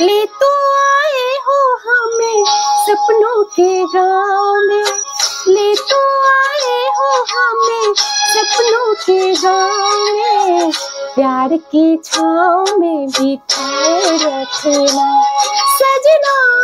ले तो आए हो हमें सपनों के गाँव में। ले तो आए हो हमें सपनों के गाँव में। प्यार की छाँव में बिठाए रखना। सजना